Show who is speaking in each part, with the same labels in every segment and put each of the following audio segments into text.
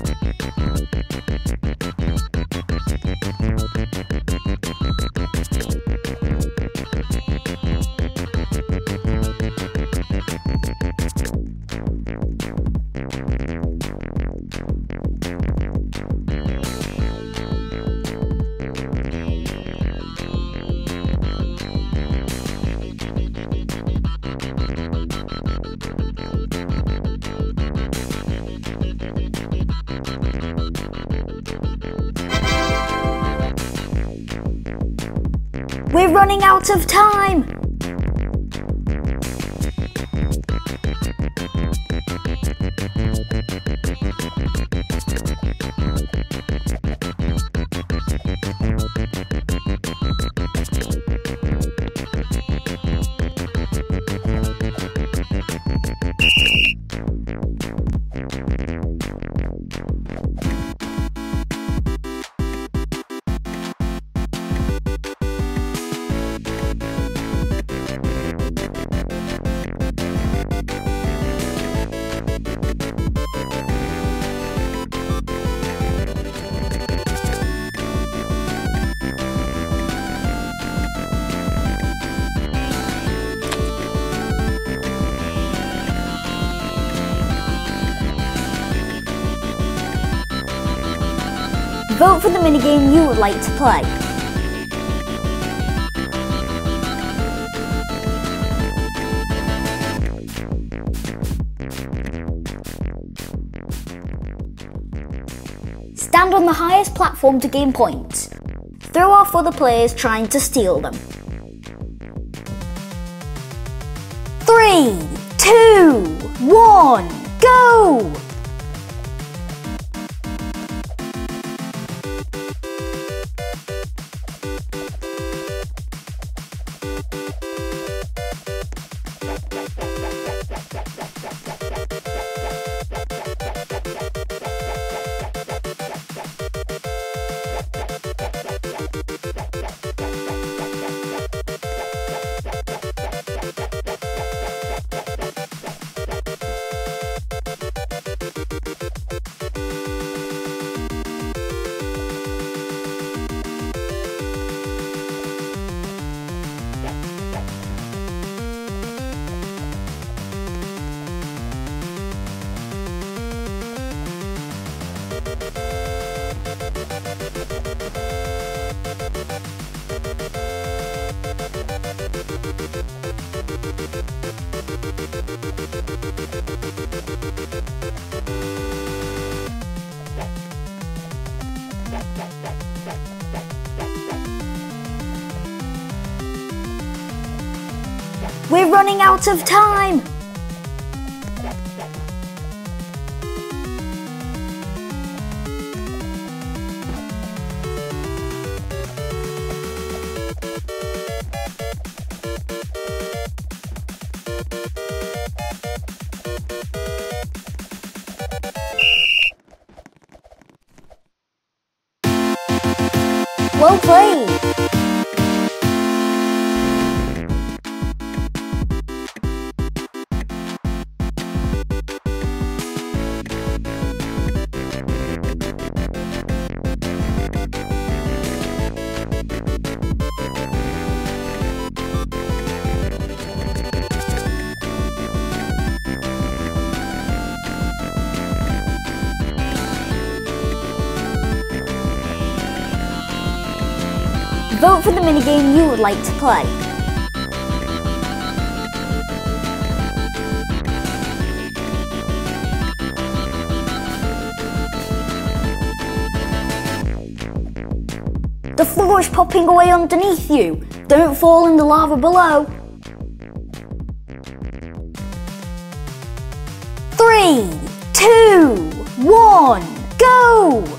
Speaker 1: We're running out of time! Vote for the minigame you would like to play. Stand on the highest platform to gain points. Throw off other players trying to steal them. Three, two, one, go! Running out of time! Vote for the minigame you would like to play. The floor is popping away underneath you. Don't fall in the lava below. Three, two, one, go!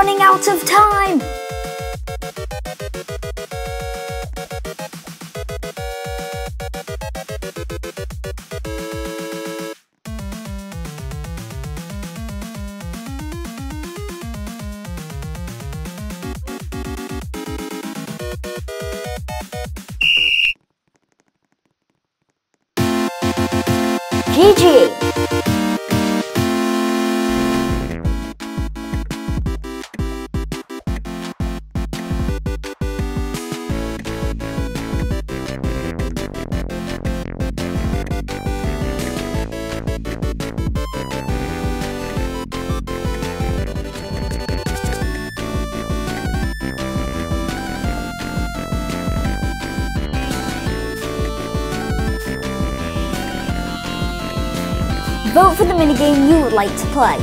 Speaker 1: Running out of time! GG! Minigame you would like to play.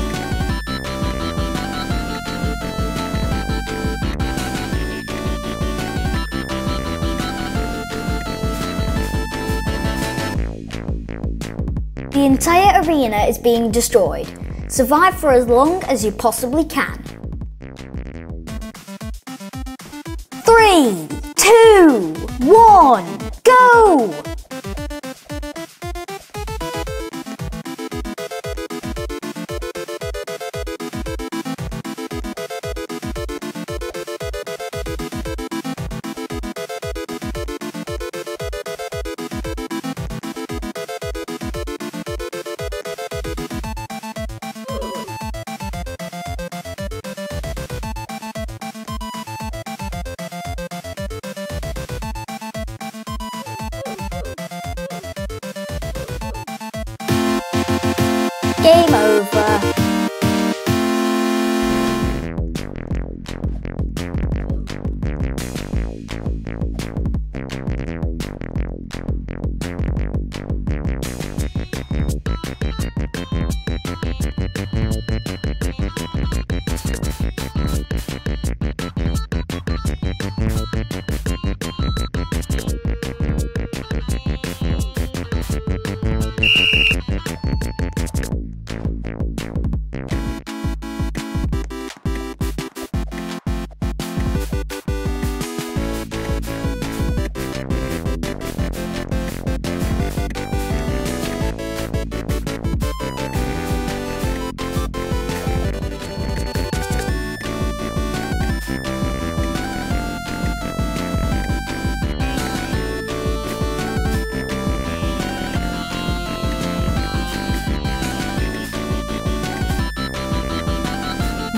Speaker 1: The entire arena is being destroyed. Survive for as long as you possibly can.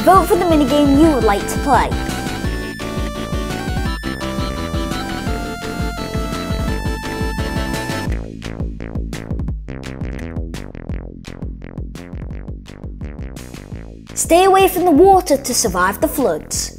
Speaker 1: Vote for the minigame you would like to play. Stay away from the water to survive the floods.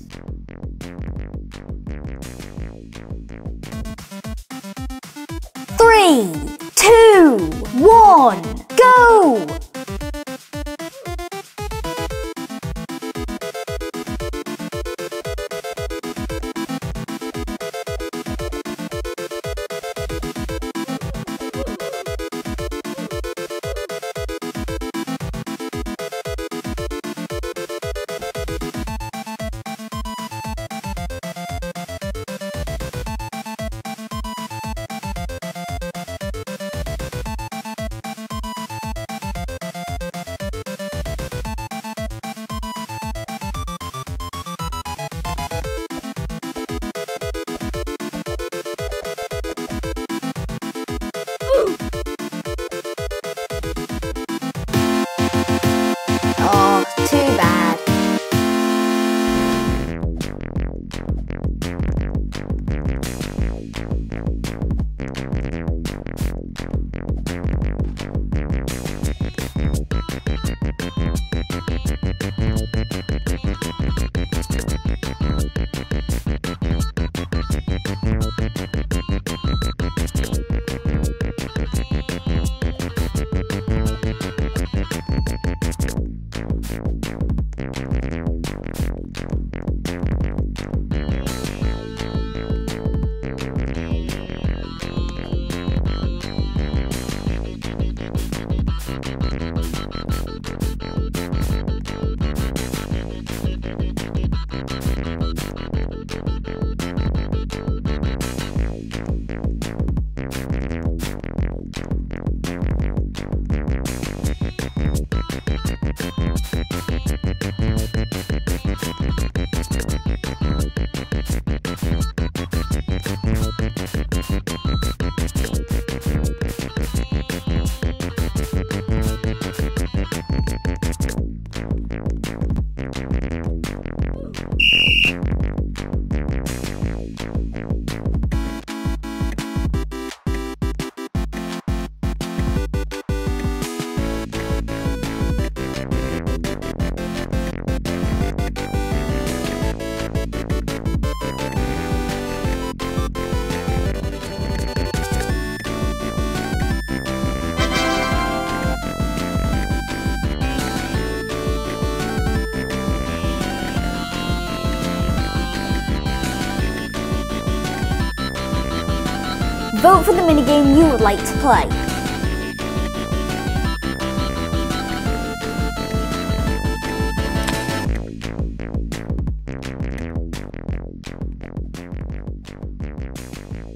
Speaker 1: Vote for the minigame you would like to play.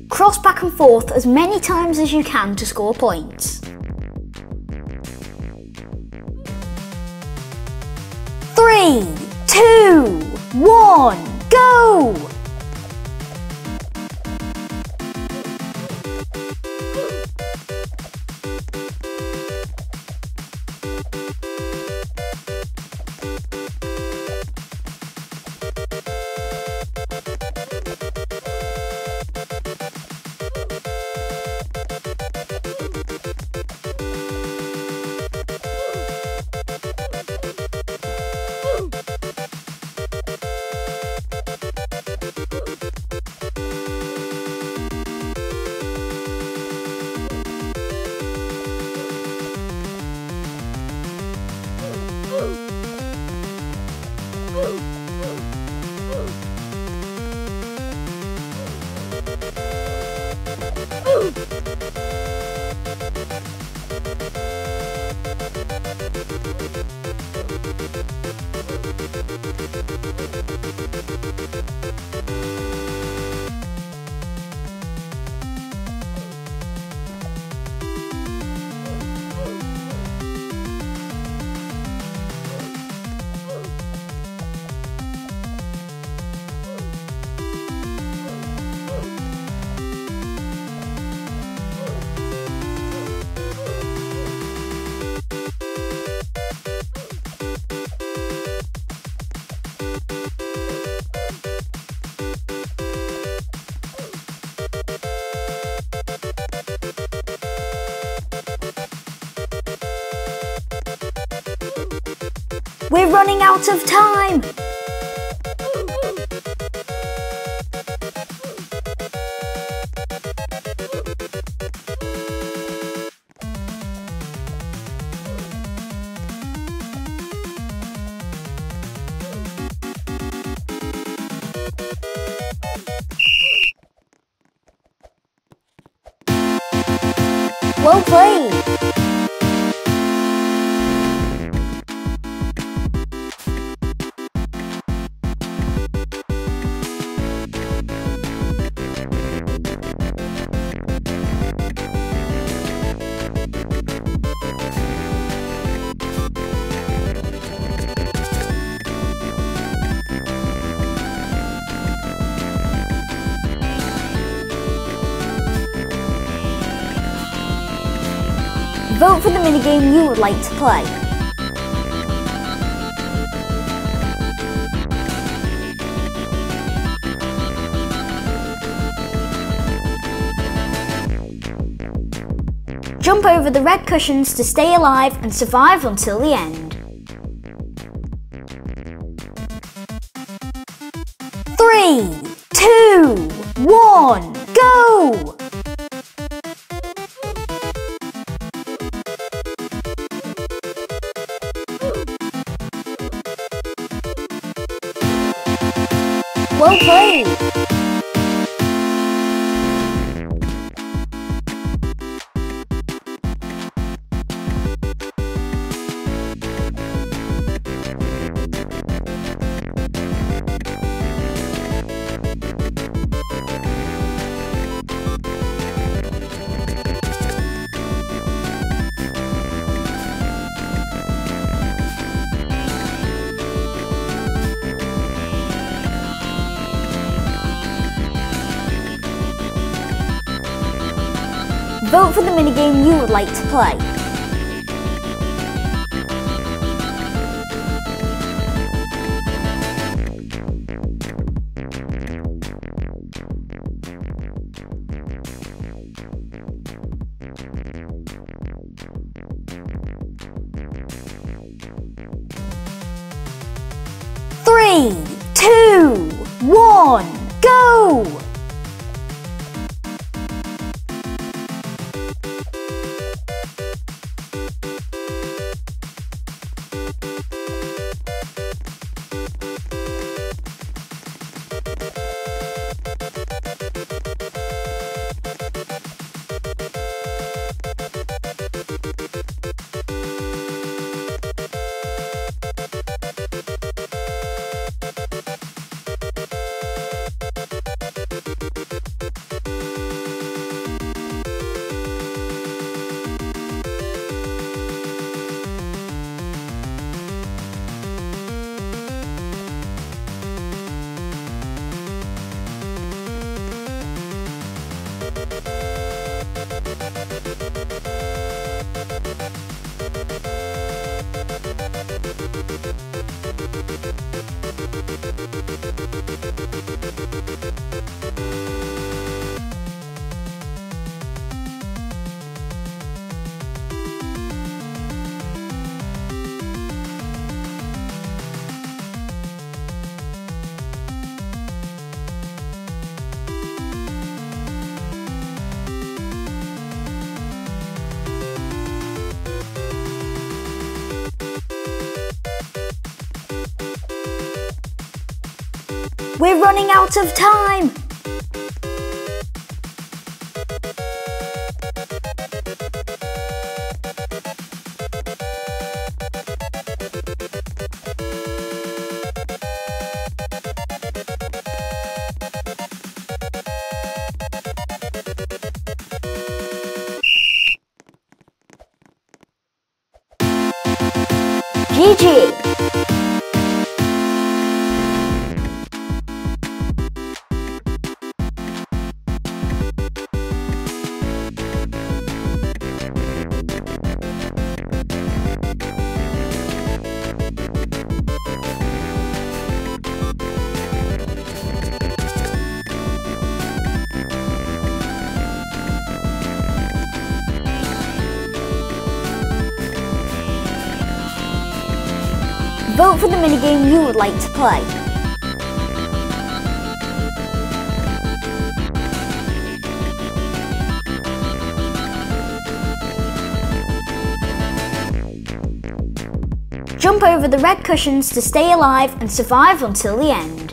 Speaker 1: Cross back and forth as many times as you can to score points. We're running out of time! Minigame you would like to play. Jump over the red cushions to stay alive and survive until the end. Minigame you would like to play. Three, two, one, go! We're running out of time! Minigame you would like to play. Jump over the red cushions to stay alive and survive until the end.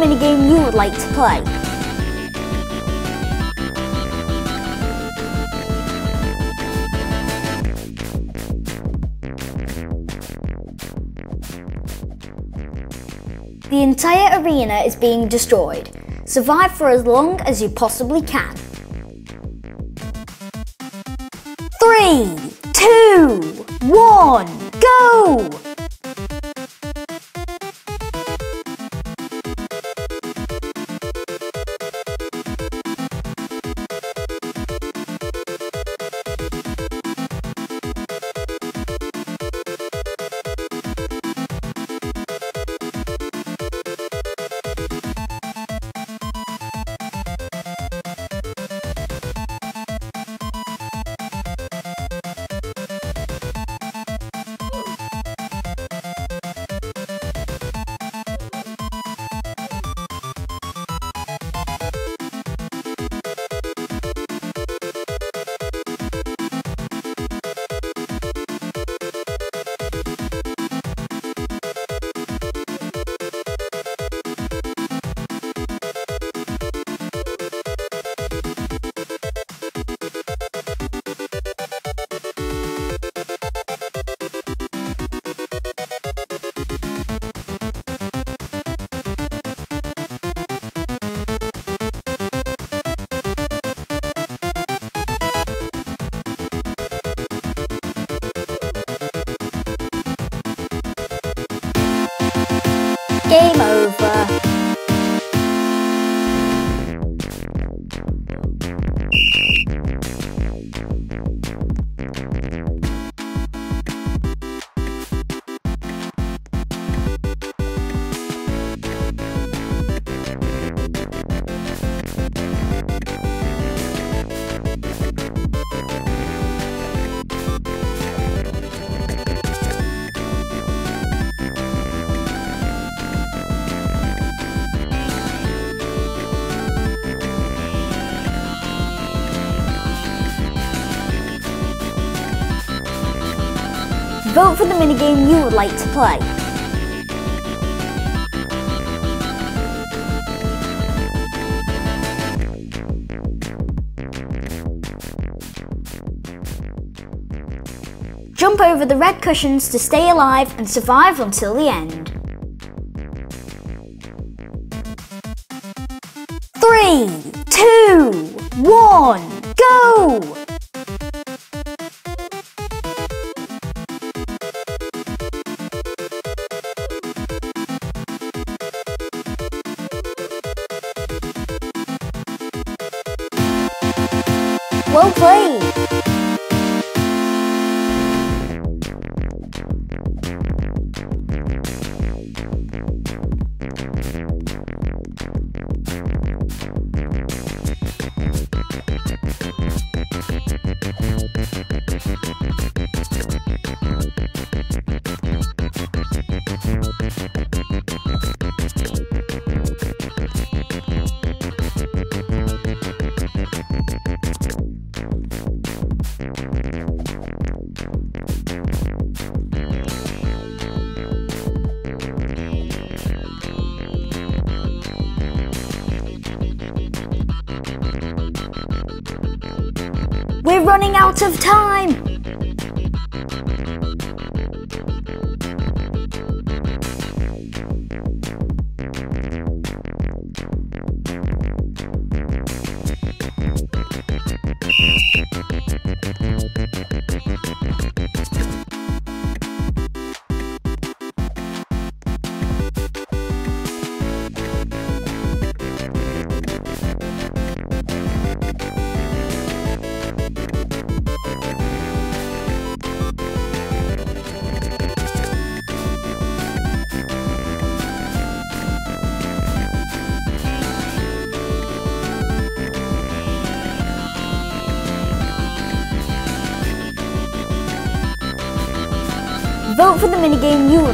Speaker 1: Minigame you would like to play. The entire arena is being destroyed. Survive for as long as you possibly can. Three, two, one, go! For the minigame you would like to play. Jump over the red cushions to stay alive and survive until the end. Three, two, one, go! Out of time!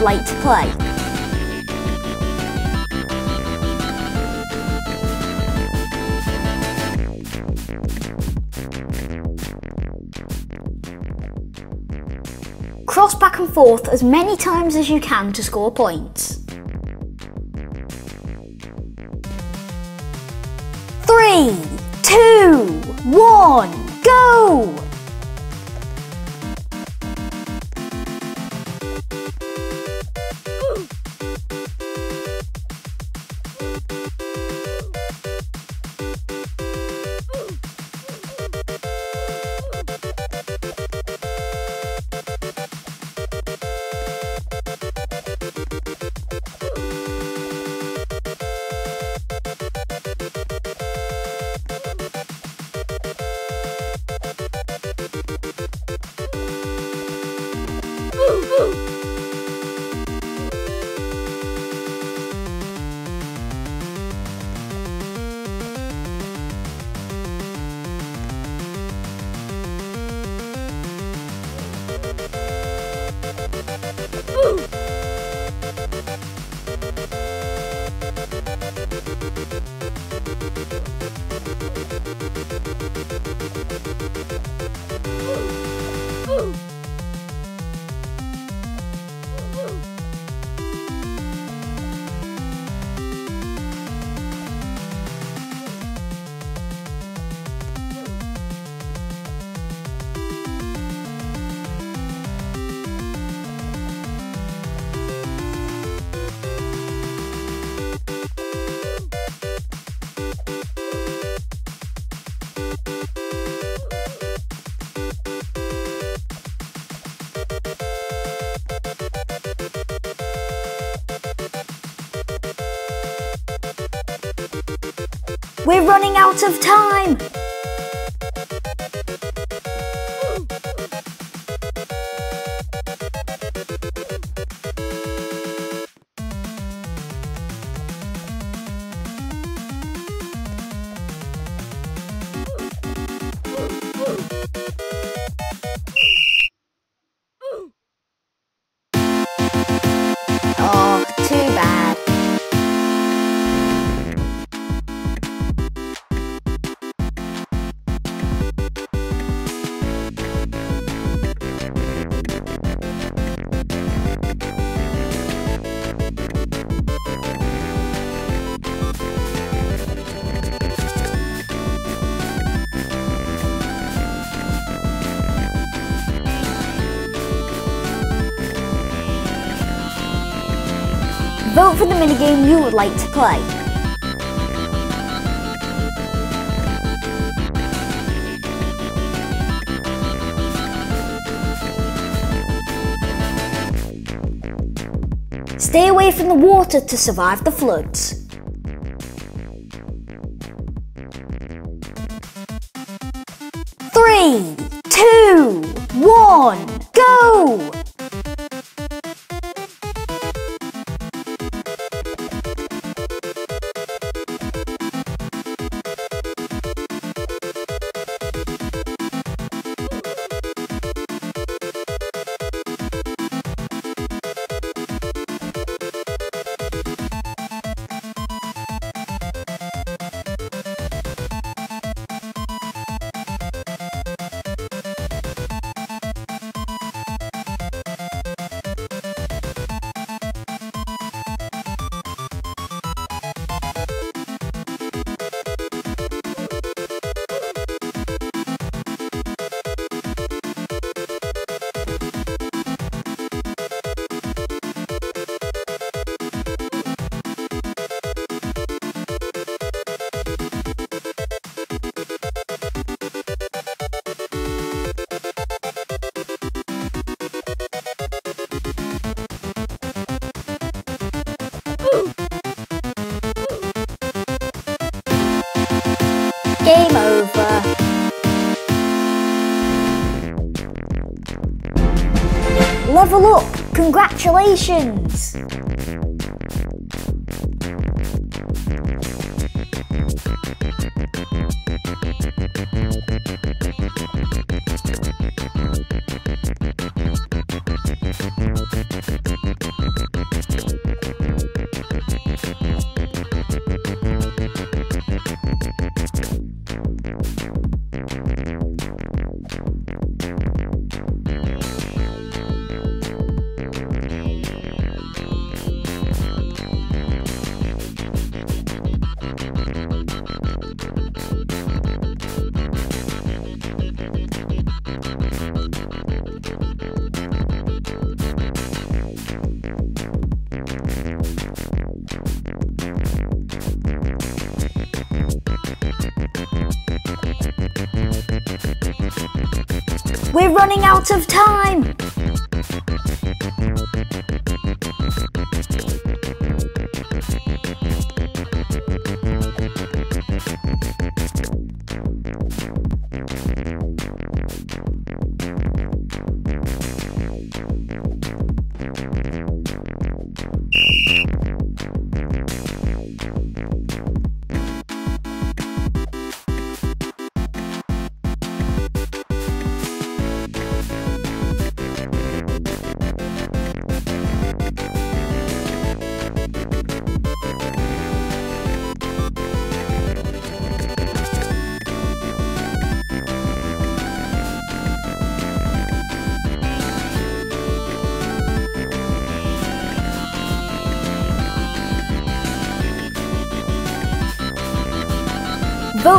Speaker 1: To play. Cross back and forth as many times as you can to score points. We're running out of time! the minigame you would like to play. Stay away from the water to survive the floods. Three, Level up! Congratulations! Running out of time!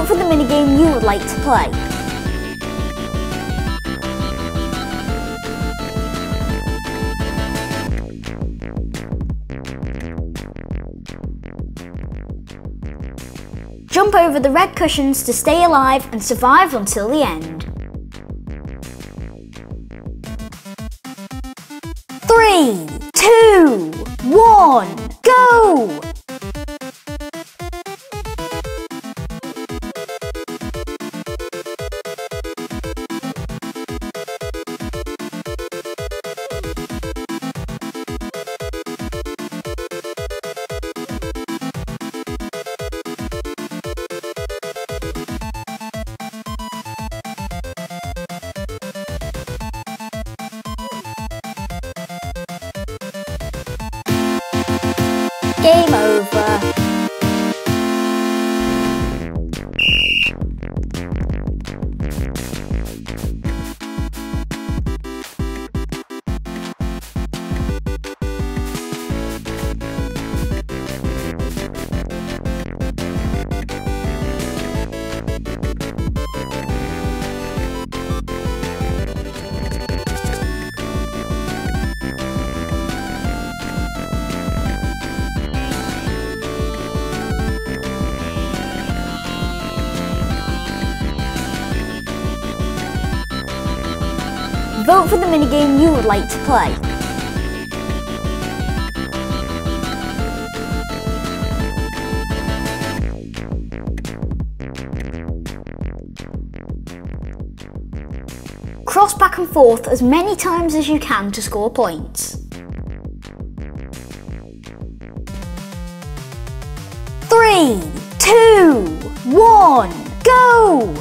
Speaker 1: For the minigame you would like to play. Jump over the red cushions to stay alive and survive until the end. Game over. minigame you would like to play. Cross back and forth as many times as you can to score points. Three, two, one, go!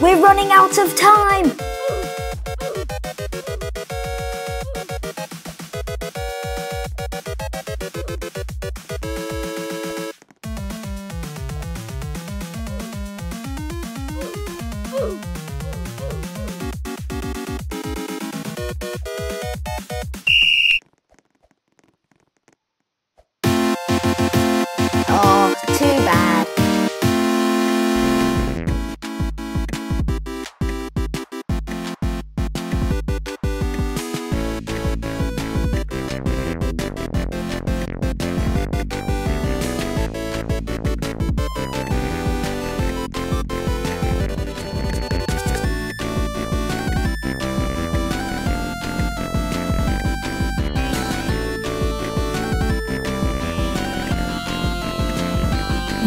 Speaker 1: We're running out of time!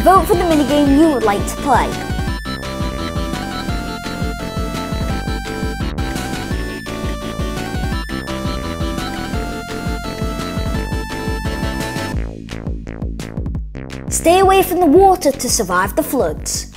Speaker 1: Vote for the minigame you would like to play. Stay away from the water to survive the floods.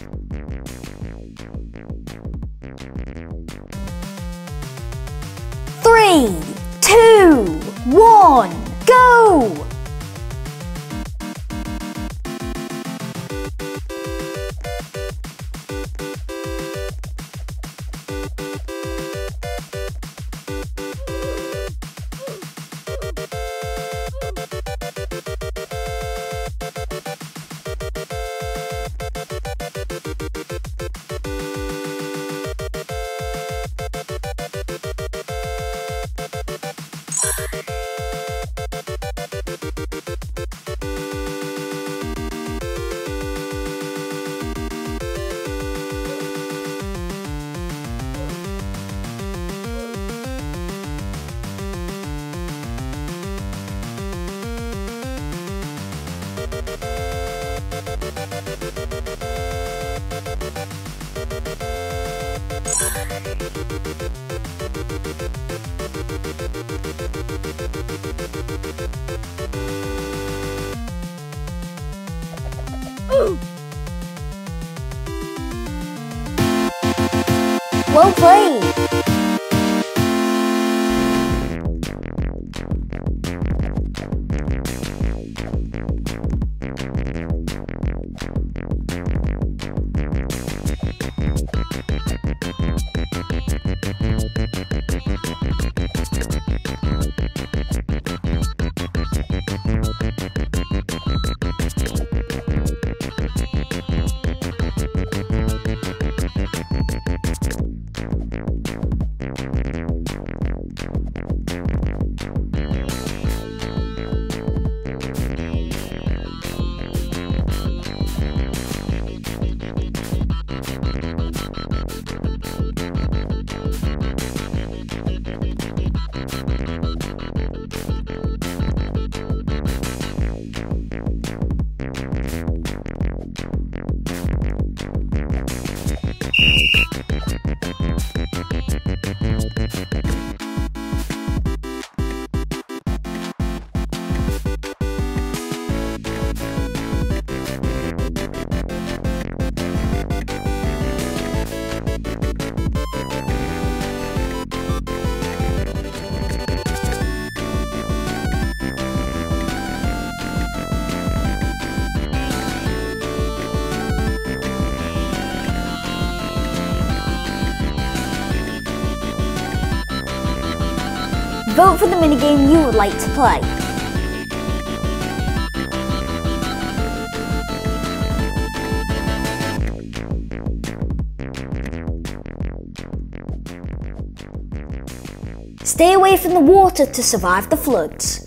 Speaker 1: Thank you. The minigame you would like to play. Stay away from the water to survive the floods.